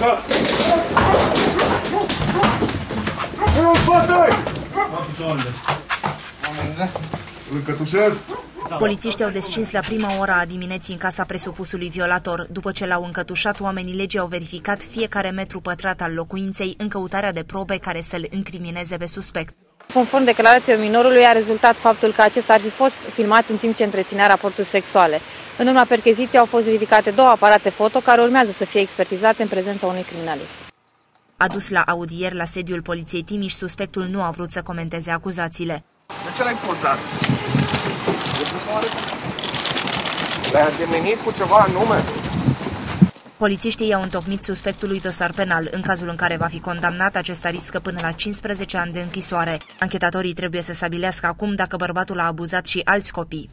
Ca! Nu, spate! Îl încătușez? Polițiștii au descins la prima ora a dimineții în casa presupusului violator. După ce l-au încătușat, oamenii legii au verificat fiecare metru pătrat al locuinței în căutarea de probe care să-l incrimineze pe suspect. Conform declarației minorului, a rezultat faptul că acesta ar fi fost filmat în timp ce întreținea raporturi sexuale. În urma percheziției au fost ridicate două aparate foto care urmează să fie expertizate în prezența unui criminalist. Adus la audier la sediul poliției Timiș, suspectul nu a vrut să comenteze acuzațiile. De ce l-ai pozat? L-ai ademenit cu ceva anume? Polițiștii i-au întocmit suspectului dosar penal. În cazul în care va fi condamnat, acesta riscă până la 15 ani de închisoare. Anchetatorii trebuie să stabilească acum dacă bărbatul a abuzat și alți copii.